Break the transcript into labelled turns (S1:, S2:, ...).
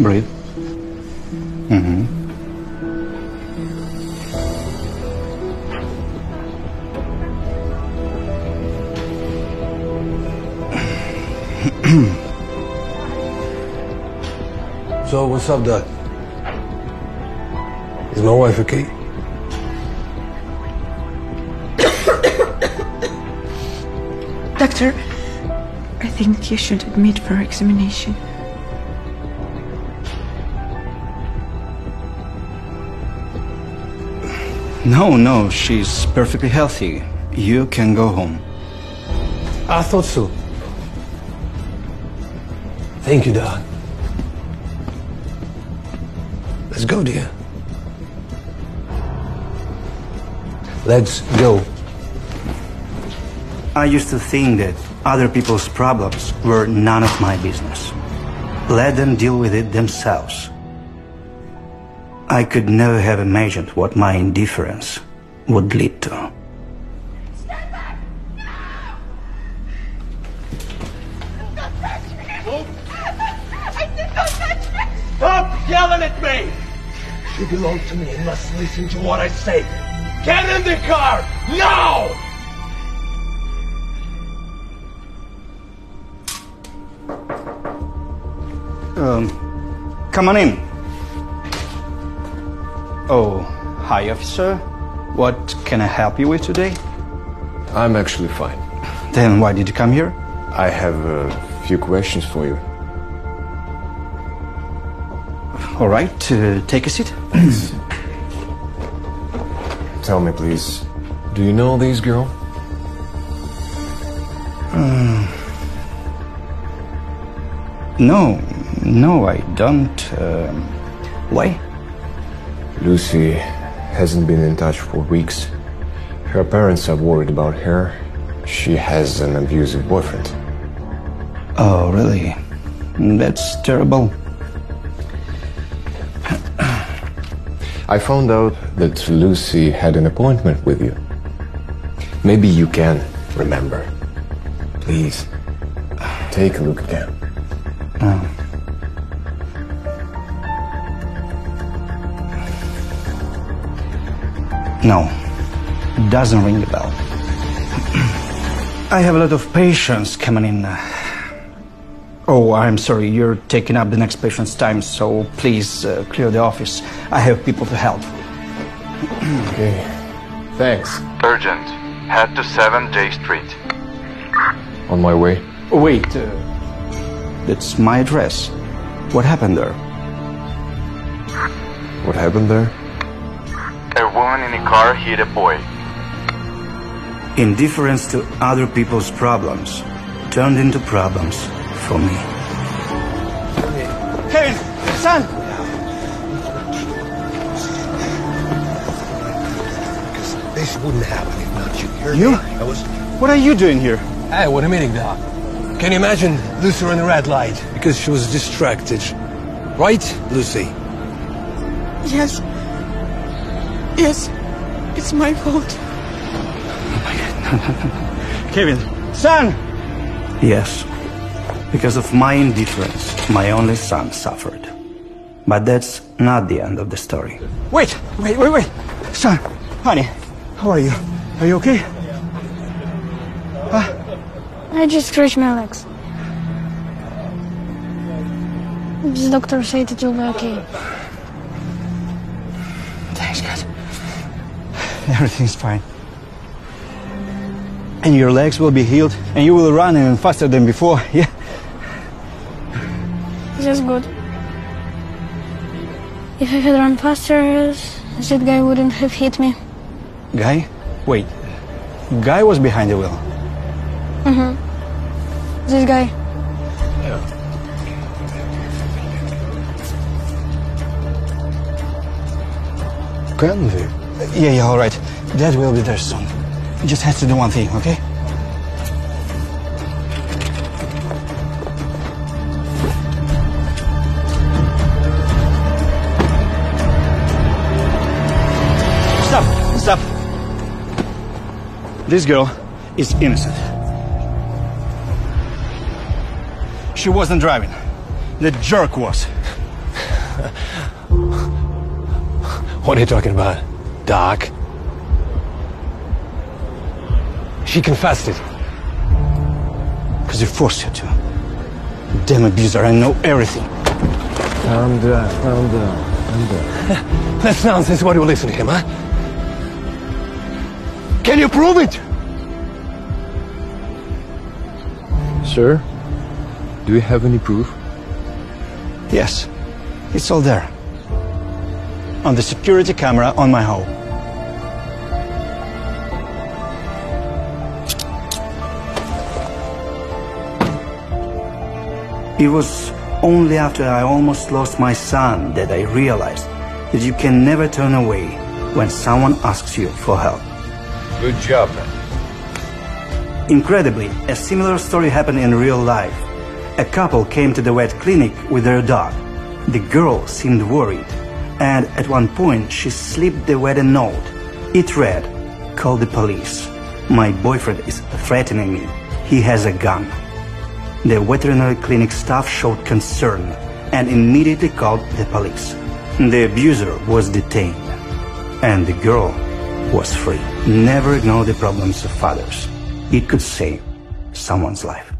S1: Breathe. Mm-hmm.
S2: So, what's up, Doc? Is my wife okay?
S3: Doctor, I think you should admit for examination.
S1: No, no, she's perfectly healthy. You can go home.
S2: I thought so. Thank you, Doc. Let's go, dear. Let's go.
S1: I used to think that other people's problems were none of my business. Let them deal with it themselves. I could never have imagined what my indifference would lead to. Stand back! I did not catch me!
S4: Stop yelling at me! You belong to me and must listen to what I say. Get in the car! Now!
S1: Um, come on in. Oh, hi, officer. What can I help you with today?
S5: I'm actually fine.
S1: Then why did you come here?
S5: I have a few questions for you.
S1: All right, uh, take a seat.
S5: Tell me, please, do you know this girl?
S1: Um, no, no, I don't. Um, why?
S5: Lucy hasn't been in touch for weeks. Her parents are worried about her. She has an abusive boyfriend.
S1: Oh, really? That's terrible.
S5: I found out that Lucy had an appointment with you. Maybe you can remember. Please, take a look again.
S1: Oh. No, it doesn't ring the bell. I have a lot of patients coming in. Oh, I'm sorry, you're taking up the next patient's time, so please uh, clear the office. I have people to help.
S5: okay, thanks.
S6: Urgent. Head to 7 J Street.
S5: On my way.
S1: Wait, uh, that's my address. What happened there?
S5: What happened there?
S6: A woman in a car hit a boy.
S1: Indifference to other people's problems turned into problems for me. Kevin, son!
S2: This wouldn't happen if not you. You're
S1: You?
S2: I was.
S1: What are you doing here?
S2: Hey, what a meeting, Doc. Can you imagine Lucy on the red light because she was distracted? Right, Lucy?
S3: Yes. Yes. It's my fault.
S1: Kevin, son! Yes. Because of my indifference, my only son suffered. But that's not the end of the story. Wait, wait, wait, wait. Son, honey, how are you? Are you okay? Huh?
S7: I just scratched my legs. The doctor said it will be okay.
S1: Thanks, God. Everything's fine. And your legs will be healed, and you will run even faster than before, yeah?
S7: That's good. If I had run faster, that guy wouldn't have hit me.
S1: Guy? Wait. Guy was behind the wheel.
S7: Mm-hmm. This guy.
S2: Grandview?
S1: Yeah, yeah, all right. Dad will be there soon. He just has to do one thing, okay? Stop! Stop! This girl is innocent. She wasn't driving. The jerk was.
S2: What are you talking about? Doc? She confessed it.
S1: Because you forced her to. Damn abuser, I know everything.
S5: Calm down, calm down, calm down.
S2: That's nonsense. Why do you listen to him, huh? Can you prove it?
S5: Sir, do you have any proof?
S1: Yes, it's all there. On the security camera on my home. It was only after I almost lost my son that I realized that you can never turn away when someone asks you for help.
S5: Good job, man.
S1: Incredibly, a similar story happened in real life. A couple came to the vet clinic with their dog. The girl seemed worried, and at one point she slipped the a note. It read, Call the police. My boyfriend is threatening me. He has a gun. The veterinary clinic staff showed concern and immediately called the police. The abuser was detained, and the girl was free. Never ignore the problems of others. It could save someone's life.